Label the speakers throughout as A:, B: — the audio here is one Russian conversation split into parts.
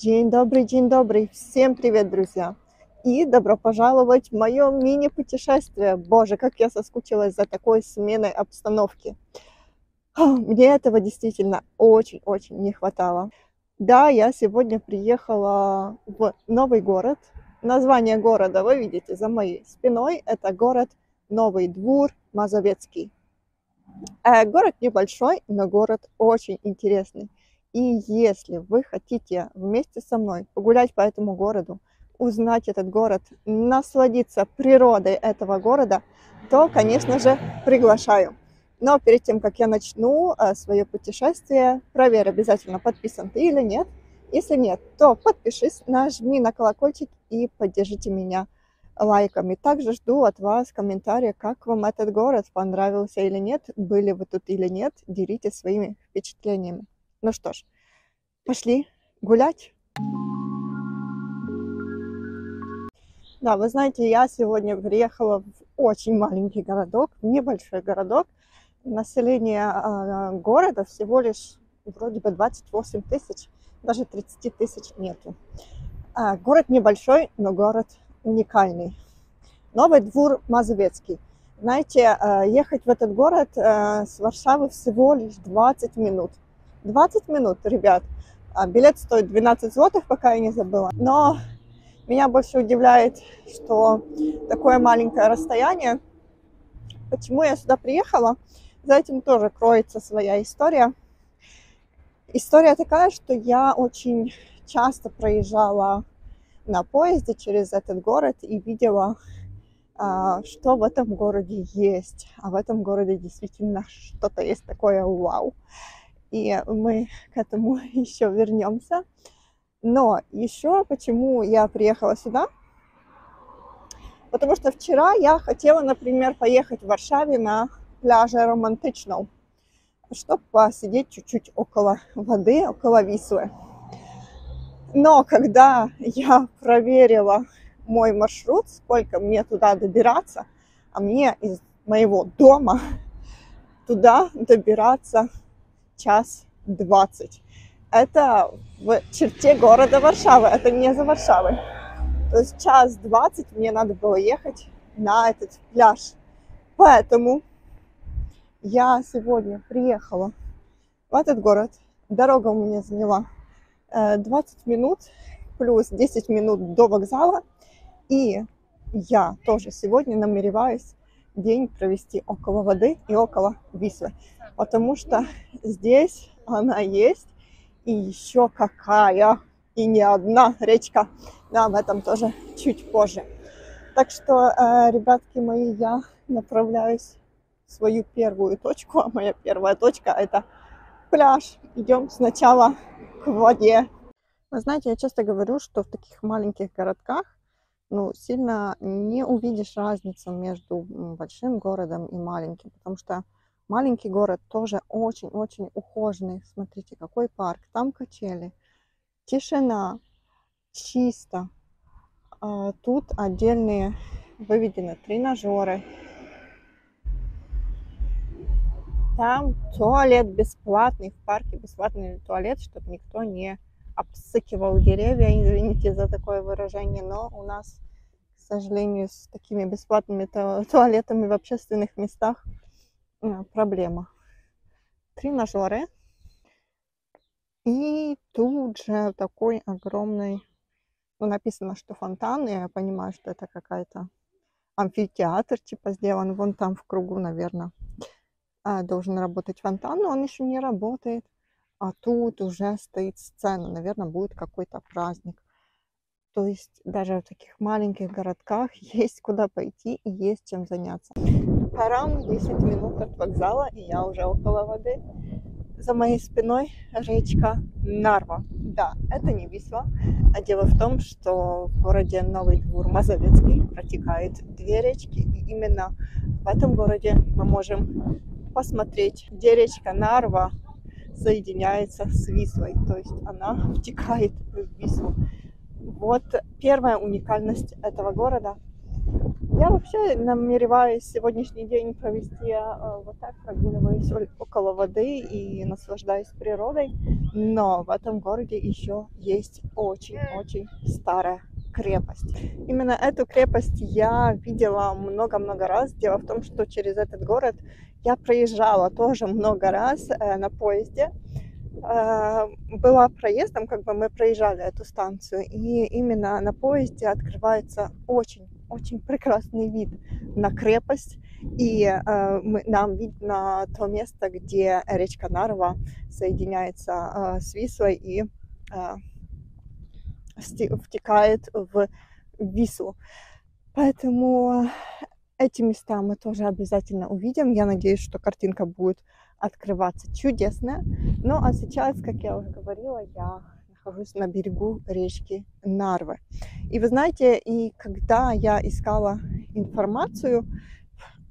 A: День добрый, день добрый. Всем привет, друзья. И добро пожаловать в мое мини-путешествие. Боже, как я соскучилась за такой сменой обстановки. Мне этого действительно очень-очень не хватало. Да, я сегодня приехала в новый город. Название города вы видите за моей спиной. Это город Новый Двор Мазовецкий. Э, город небольшой, но город очень интересный. И если вы хотите вместе со мной погулять по этому городу, узнать этот город, насладиться природой этого города, то, конечно же, приглашаю. Но перед тем, как я начну э, свое путешествие, проверь обязательно, подписан ты или нет. Если нет, то подпишись, нажми на колокольчик и поддержите меня лайками. Также жду от вас комментария, как вам этот город, понравился или нет, были вы тут или нет, делитесь своими впечатлениями. Ну что ж, пошли гулять. Да, вы знаете, я сегодня приехала в очень маленький городок, небольшой городок. Население э, города всего лишь вроде бы 28 тысяч, даже 30 тысяч нету. Э, город небольшой, но город уникальный. Новый двор Мазовецкий. Знаете, э, ехать в этот город э, с Варшавы всего лишь 20 минут. 20 минут, ребят. А билет стоит 12 злотых, пока я не забыла. Но меня больше удивляет, что такое маленькое расстояние. Почему я сюда приехала? За этим тоже кроется своя история. История такая, что я очень часто проезжала на поезде через этот город и видела, а, что в этом городе есть. А в этом городе действительно что-то есть такое вау и мы к этому еще вернемся. Но еще почему я приехала сюда? Потому что вчера я хотела, например, поехать в Варшаве на пляже Романтичном, чтобы посидеть чуть-чуть около воды, около Вислы. Но когда я проверила мой маршрут, сколько мне туда добираться, а мне из моего дома туда добираться час двадцать. Это в черте города Варшавы, это не за Варшавой. То есть час двадцать мне надо было ехать на этот пляж. Поэтому я сегодня приехала в этот город. Дорога у меня заняла 20 э, минут плюс 10 минут до вокзала. И я тоже сегодня намереваюсь день провести около воды и около Вислы потому что здесь она есть, и еще какая, и не одна речка. Да, об этом тоже чуть позже. Так что, э, ребятки мои, я направляюсь в свою первую точку, а моя первая точка это пляж. Идем сначала к воде. Вы знаете, я часто говорю, что в таких маленьких городках ну, сильно не увидишь разницу между большим городом и маленьким, потому что Маленький город тоже очень-очень ухоженный. Смотрите, какой парк. Там качели. Тишина. Чисто. А тут отдельные выведены тренажеры. Там туалет бесплатный, в парке бесплатный туалет, чтобы никто не обсыкивал деревья, извините за такое выражение, но у нас, к сожалению, с такими бесплатными туалетами в общественных местах проблема. Тренажеры. И тут же такой огромный, ну, написано, что фонтан, я понимаю, что это какая-то амфитеатр типа сделан. Вон там в кругу, наверное, а, должен работать фонтан, но он еще не работает. А тут уже стоит сцена, наверное, будет какой-то праздник. То есть даже в таких маленьких городках есть куда пойти и есть чем заняться. Харам 10 минут от вокзала, и я уже около воды. За моей спиной речка Нарва. Да, это не Висла. А дело в том, что в городе Новый Двор Мазовецкий протекает две речки. И именно в этом городе мы можем посмотреть, где речка Нарва соединяется с Вислой. То есть она втекает в Вислу. Вот первая уникальность этого города. Я вообще намереваюсь сегодняшний день провести э, вот так, прогуливаясь около воды и наслаждаясь природой. Но в этом городе еще есть очень-очень старая крепость. Именно эту крепость я видела много-много раз. Дело в том, что через этот город я проезжала тоже много раз э, на поезде. Э, была проездом, как бы мы проезжали эту станцию, и именно на поезде открывается очень очень прекрасный вид на крепость, и э, мы, нам видно то место, где речка Нарва соединяется э, с Вислой и э, втекает в Вислу. Поэтому эти места мы тоже обязательно увидим. Я надеюсь, что картинка будет открываться чудесная. Ну а сейчас, как я уже говорила, я нахожусь на берегу речки Нарвы. И вы знаете, и когда я искала информацию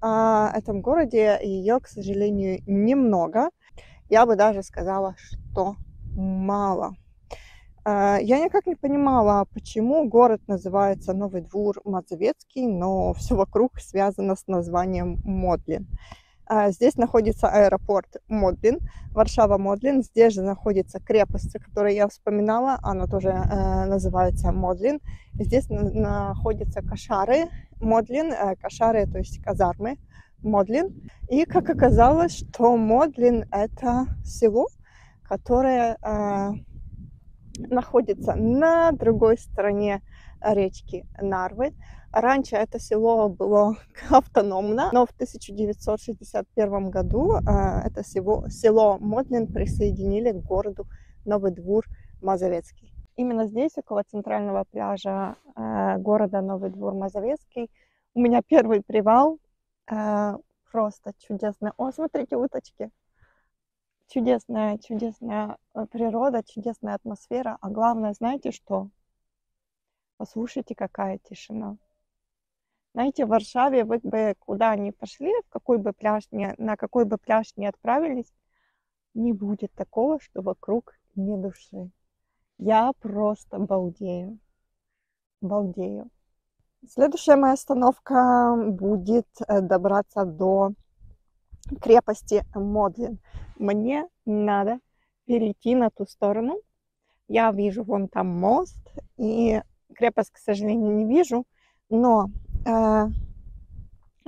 A: о этом городе, ее, к сожалению, немного. Я бы даже сказала, что мало. А, я никак не понимала, почему город называется Новый Двор Мазовецкий, но все вокруг связано с названием Модлин. А, здесь находится аэропорт Модлин, Варшава Модлин. Здесь же находится крепость, которую я вспоминала, она тоже э, называется Модлин. Здесь находятся кошары Модлин, э, кошары, то есть казармы Модлин. И как оказалось, что Модлин это село, которое э, находится на другой стороне речки Нарвы. Раньше это село было автономно, но в 1961 году э, это село, село Мотлин присоединили к городу Новый Двор Мазовецкий. Именно здесь, около центрального пляжа э, города Новый Двор Мазовецкий, у меня первый привал. Э, просто чудесный. О, смотрите, уточки. Чудесная, чудесная природа, чудесная атмосфера. А главное, знаете что? Послушайте, какая тишина. Знаете, в Варшаве вы бы куда ни пошли, в какой бы пляж ни, на какой бы пляж ни отправились, не будет такого, что вокруг не души. Я просто балдею. Балдею. Следующая моя остановка будет э, добраться до крепости Модлин. Мне надо перейти на ту сторону. Я вижу вон там мост, и крепость, к сожалению, не вижу, но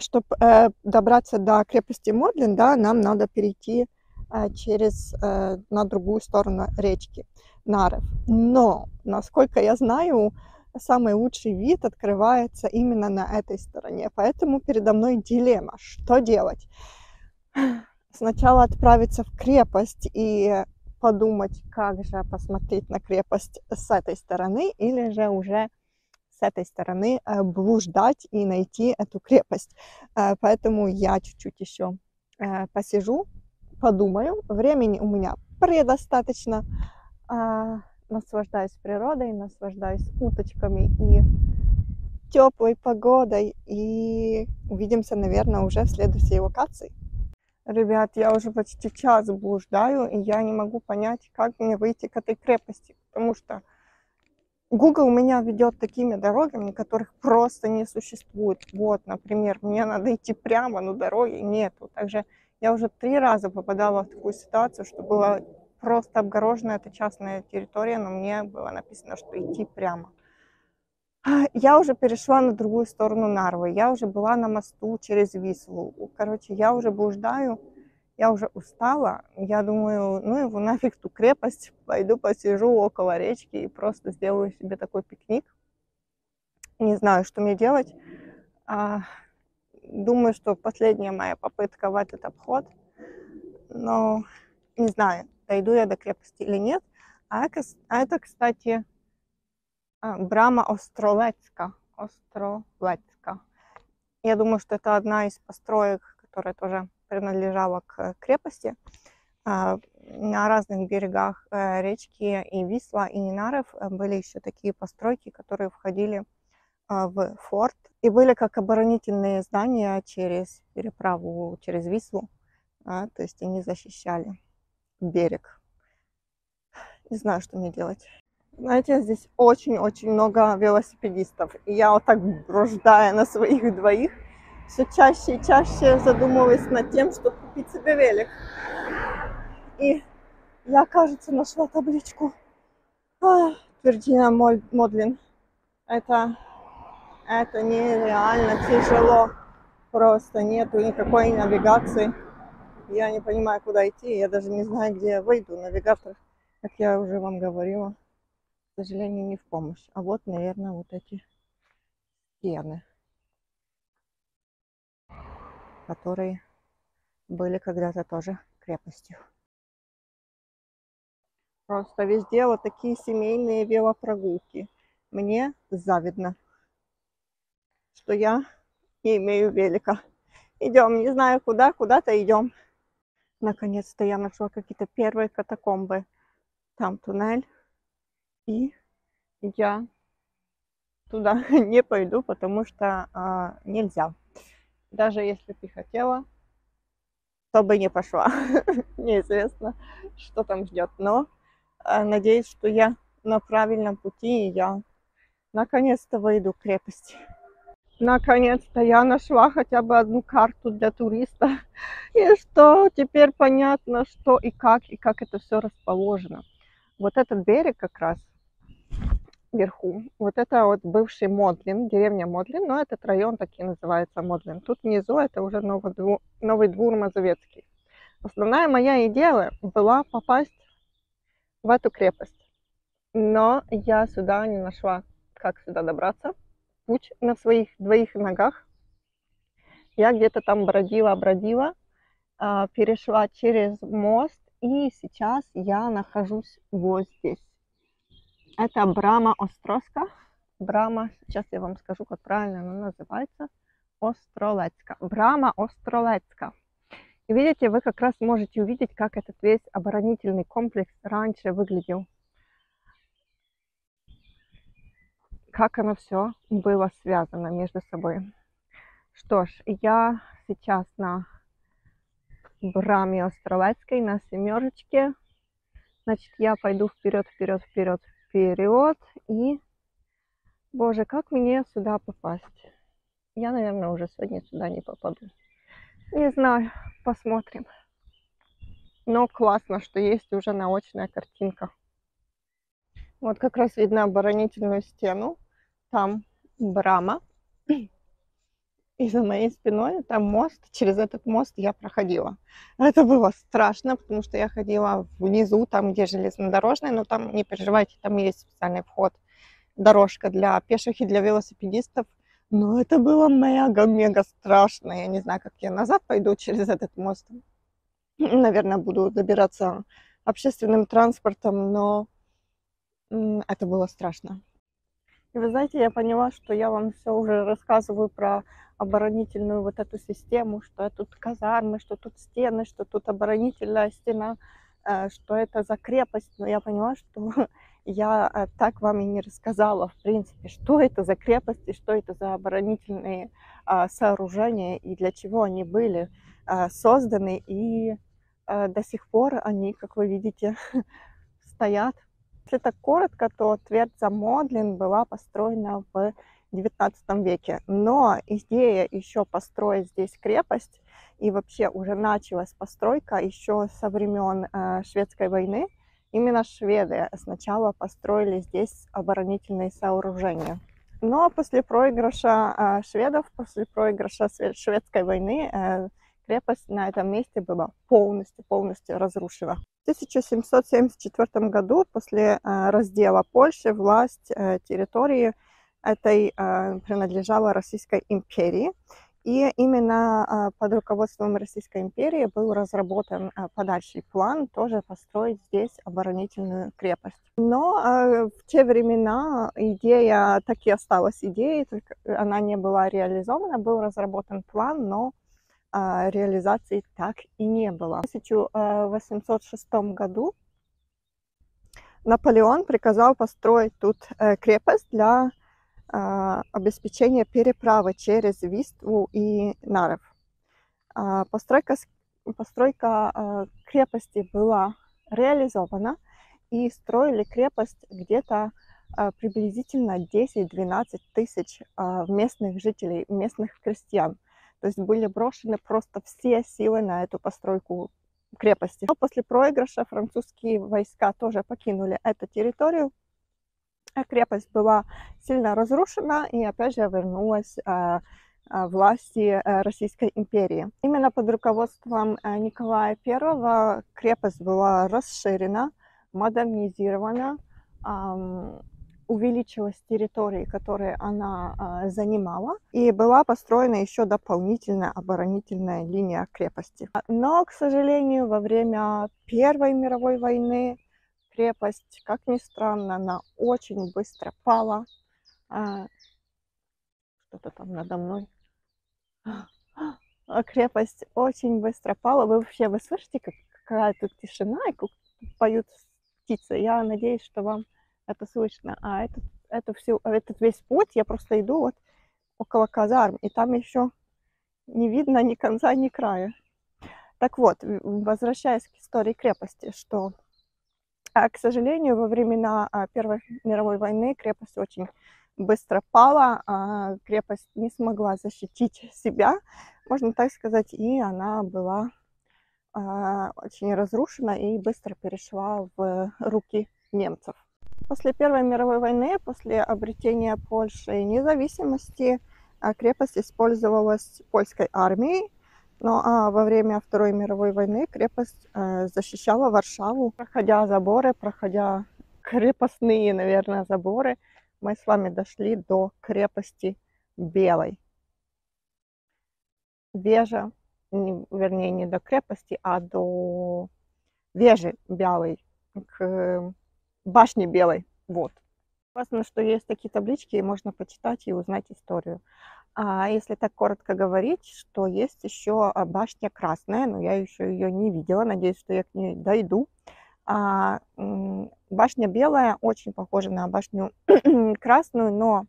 A: чтобы э, добраться до крепости Модлин, да, нам надо перейти э, через на другую сторону речки Наров. Но, насколько я знаю, самый лучший вид открывается именно на этой стороне. Поэтому передо мной дилемма, что делать. Сначала отправиться в крепость и подумать, как же посмотреть на крепость с этой стороны, или же уже с этой стороны э, блуждать и найти эту крепость. Э, поэтому я чуть-чуть еще э, посижу, подумаю. Времени у меня предостаточно. Наслаждаюсь природой, наслаждаюсь уточками и теплой погодой. И увидимся, наверное, уже в следующей локации. Ребят, я уже почти час блуждаю, и я не могу понять, как мне выйти к этой крепости, потому что Google меня ведет такими дорогами, которых просто не существует. Вот, например, мне надо идти прямо, но дороги нету. Также я уже три раза попадала в такую ситуацию, что была просто обгорожена эта частная территория, но мне было написано, что идти прямо. Я уже перешла на другую сторону Нарвы, я уже была на мосту через Вислу. Короче, я уже блуждаю я уже устала. Я думаю, ну его нафиг ту крепость, пойду посижу около речки и просто сделаю себе такой пикник. Не знаю, что мне делать. А, думаю, что последняя моя попытка в этот обход. Но не знаю, дойду я до крепости или нет. А это, кстати, а, Брама Остролецка. Остролецка. Я думаю, что это одна из построек, которая тоже принадлежала к крепости. А, на разных берегах э, речки и Висла, и Нинаров э, были еще такие постройки, которые входили а, в форт и были как оборонительные здания через переправу, через Вислу. А, то есть они защищали берег. Не знаю, что мне делать. Знаете, здесь очень-очень много велосипедистов. И я вот так брождая на своих двоих, все чаще и чаще задумываюсь над тем, чтобы купить себе велик. И я, кажется, нашла табличку. А, Твердина Модлин. Это, это нереально тяжело. Просто нету никакой навигации. Я не понимаю, куда идти. Я даже не знаю, где я выйду. Навигатор, как я уже вам говорила, к сожалению, не в помощь. А вот, наверное, вот эти стены, которые были когда-то тоже крепостью. Просто везде вот такие семейные велопрогулки. Мне завидно, что я не имею велика. Идем, не знаю куда, куда-то идем. Наконец-то я нашла какие-то первые катакомбы. Там туннель. И я туда не пойду, потому что а, нельзя. Даже если ты хотела, то бы не пошла. Неизвестно, что там ждет. Но Э, надеюсь, что я на правильном пути, и я наконец-то выйду в крепость. Наконец-то я нашла хотя бы одну карту для туриста. И что теперь понятно, что и как, и как это все расположено. Вот этот берег как раз вверху, вот это вот бывший Модлин, деревня Модлин, но этот район таки называется Модлин. Тут внизу это уже Новый Двор, Новый Двор Мазовецкий. Основная моя идея была попасть в эту крепость. Но я сюда не нашла, как сюда добраться. Путь на своих двоих ногах. Я где-то там бродила-бродила, а, перешла через мост, и сейчас я нахожусь вот здесь. Это Брама Островска. Брама, сейчас я вам скажу, как правильно она называется. Остролецка. Брама Остролецка. И видите, вы как раз можете увидеть, как этот весь оборонительный комплекс раньше выглядел. Как оно все было связано между собой. Что ж, я сейчас на браме Остролецкой, на семерочке. Значит, я пойду вперед, вперед, вперед, вперед. И, боже, как мне сюда попасть? Я, наверное, уже сегодня сюда не попаду. Не знаю, посмотрим. Но классно, что есть уже наочная картинка. Вот как раз видно оборонительную стену. Там брама. И за моей спиной там мост. Через этот мост я проходила. Это было страшно, потому что я ходила внизу, там, где железнодорожная, но там, не переживайте, там есть специальный вход. Дорожка для пеших и для велосипедистов – но это было мега-мега страшно. Я не знаю, как я назад пойду через этот мост. Наверное, буду добираться общественным транспортом, но это было страшно. И вы знаете, я поняла, что я вам все уже рассказываю про оборонительную вот эту систему, что тут казармы, что тут стены, что тут оборонительная стена, э, что это за крепость. Но я поняла, что я э, так вам и не рассказала, в принципе, что это за крепости, что это за оборонительные а, сооружения и для чего они были созданы. И до сих пор они, как вы видите, стоят. Если так коротко, то Твердза Модлин была построена в XIX веке. Но идея еще построить здесь крепость, и вообще уже началась постройка еще со времен э, Шведской войны – Именно шведы сначала построили здесь оборонительные сооружения. Но после проигрыша э, шведов, после проигрыша шведской войны, э, крепость на этом месте была полностью, полностью разрушена. В 1774 году, после э, раздела Польши, власть территории этой принадлежала Российской империи. И именно под руководством Российской империи был разработан подальший план тоже построить здесь оборонительную крепость. Но в те времена идея так и осталась идеей, только она не была реализована, был разработан план, но реализации так и не было. В 1806 году Наполеон приказал построить тут э, крепость для а, обеспечения переправы через Виству и Наров. А, постройка, постройка а, крепости была реализована, и строили крепость где-то а, приблизительно 10-12 тысяч а, местных жителей, местных крестьян. То есть были брошены просто все силы на эту постройку крепости. Но после проигрыша французские войска тоже покинули эту территорию. А крепость была сильно разрушена и опять же вернулась власти Российской империи. Именно под руководством Николая I крепость была расширена, модернизирована, увеличилась территории, которые она э, занимала, и была построена еще дополнительная оборонительная линия крепости. Но, к сожалению, во время Первой мировой войны крепость, как ни странно, она очень быстро пала. Э, Что-то там надо мной. Крепость очень быстро пала. Вы вообще, вы слышите, как, какая тут тишина и как поют птицы? Я надеюсь, что вам это слышно. А этот, это все, этот весь путь я просто иду вот около казарм, и там еще не видно ни конца, ни края. Так вот, возвращаясь к истории крепости, что, а, к сожалению, во времена а, Первой мировой войны крепость очень быстро пала, а крепость не смогла защитить себя, можно так сказать, и она была а, очень разрушена и быстро перешла в руки немцев. После Первой мировой войны, после обретения Польши независимости, а, крепость использовалась польской армией, но а во время Второй мировой войны крепость э, защищала Варшаву, проходя заборы, проходя крепостные, наверное, заборы, мы с вами дошли до крепости Белой. Вежа, не, вернее, не до крепости, а до вежи Белой, к башни белой. Вот. Классно, что есть такие таблички, и можно почитать и узнать историю. А если так коротко говорить, что есть еще а, башня красная, но я еще ее не видела, надеюсь, что я к ней дойду. А, башня белая очень похожа на башню красную, но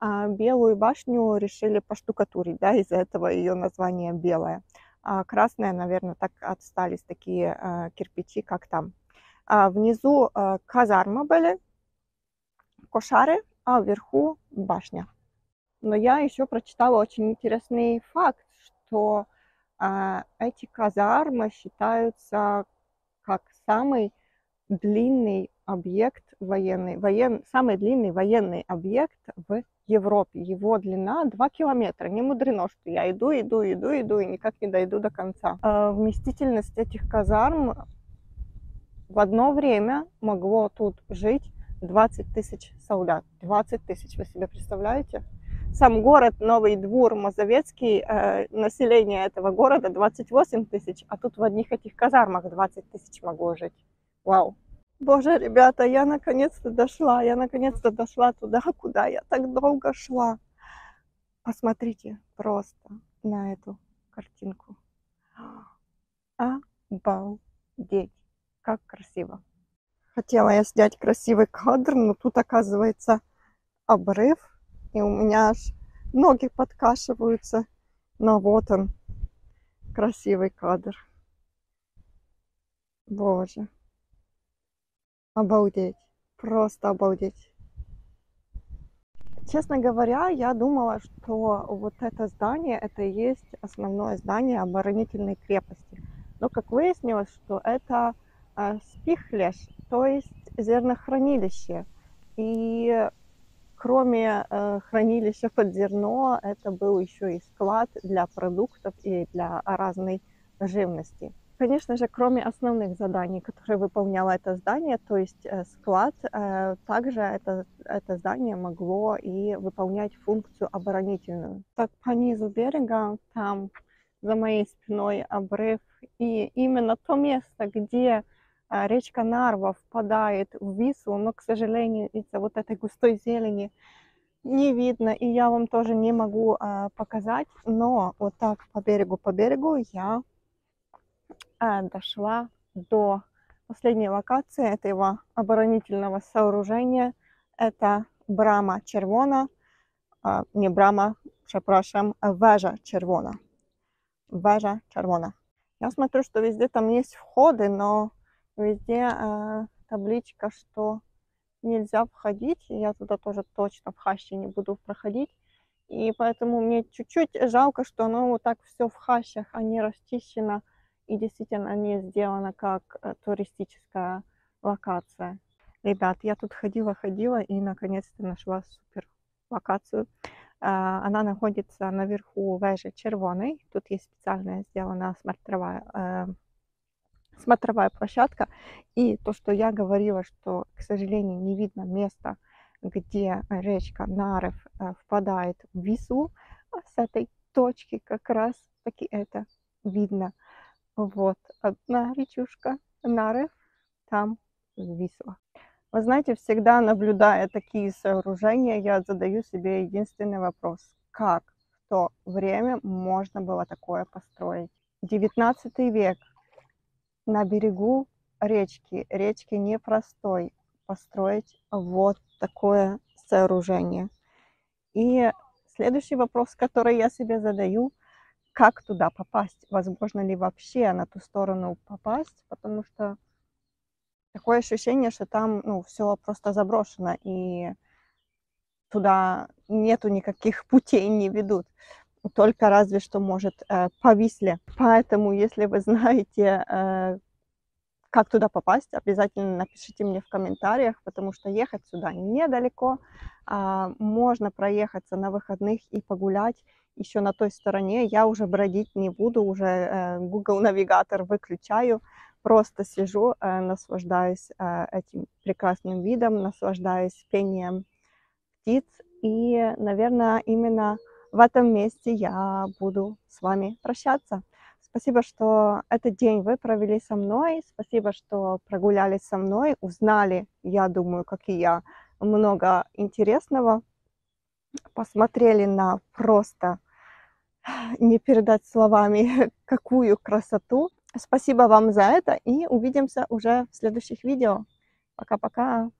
A: а, белую башню решили поштукатурить, да, из-за этого ее название белая. А красная, наверное, так отстались такие а, кирпичи, как там. А внизу а, казарма были, кошары, а вверху башня. Но я еще прочитала очень интересный факт, что а, эти казармы считаются как самый длинный объект военный, воен, самый длинный военный объект в Европе. Его длина 2 километра. Не мудрено, что я иду, иду, иду, иду и никак не дойду до конца. Вместительность этих казарм в одно время могло тут жить 20 тысяч солдат. 20 тысяч, вы себе представляете? Сам город Новый Двор Мазовецкий, э, население этого города 28 тысяч, а тут в одних этих казармах 20 тысяч могло жить. Вау! Боже, ребята, я наконец-то дошла, я наконец-то дошла туда, куда я так долго шла. Посмотрите просто на эту картинку. Обалдеть! Как красиво. Хотела я снять красивый кадр, но тут оказывается обрыв, и у меня аж ноги подкашиваются. Но вот он, красивый кадр. Боже. Обалдеть. Просто обалдеть. Честно говоря, я думала, что вот это здание, это и есть основное здание оборонительной крепости. Но как выяснилось, что это а, спихлеш, то есть зернохранилище. И кроме э, хранилища под зерно, это был еще и склад для продуктов и для разной живности. Конечно же, кроме основных заданий, которые выполняло это здание, то есть э, склад, э, также это, это здание могло и выполнять функцию оборонительную. Так по низу берега, там за моей спиной обрыв, и именно то место, где речка Нарва впадает в Вислу, но, к сожалению, из-за вот этой густой зелени не видно, и я вам тоже не могу а, показать, но вот так по берегу, по берегу я а, дошла до последней локации этого оборонительного сооружения. Это Брама Червона, а, не Брама, przepraszam, Вежа Червона. Вежа Червона. Я смотрю, что везде там есть входы, но везде э, табличка, что нельзя входить. Я туда тоже точно в хаще не буду проходить. И поэтому мне чуть-чуть жалко, что оно вот так все в хащах, а не расчищено и действительно не сделано как э, туристическая локация. Ребят, я тут ходила-ходила и наконец-то нашла супер локацию. А, она находится наверху вежи Червоной. Тут есть специальная сделана смотровая, э, смотровая площадка. И то, что я говорила, что, к сожалению, не видно места, где речка Нарев э, впадает в Вислу, а с этой точки как раз таки это видно. Вот одна речушка Нарев, там Висла. Вы знаете, всегда наблюдая такие сооружения, я задаю себе единственный вопрос. Как в то время можно было такое построить? 19 век на берегу речки, речки непростой, построить вот такое сооружение. И следующий вопрос, который я себе задаю, как туда попасть? Возможно ли вообще на ту сторону попасть? Потому что такое ощущение, что там ну, все просто заброшено, и туда нету никаких путей не ведут. Только разве что, может, э, по Висле. Поэтому, если вы знаете, э, как туда попасть, обязательно напишите мне в комментариях, потому что ехать сюда недалеко. А, можно проехаться на выходных и погулять еще на той стороне. Я уже бродить не буду, уже э, Google навигатор выключаю просто сижу, наслаждаюсь этим прекрасным видом, наслаждаюсь пением птиц. И, наверное, именно в этом месте я буду с вами прощаться. Спасибо, что этот день вы провели со мной. Спасибо, что прогулялись со мной, узнали, я думаю, как и я, много интересного. Посмотрели на просто не передать словами, какую красоту. Спасибо вам за это и увидимся уже в следующих видео. Пока-пока.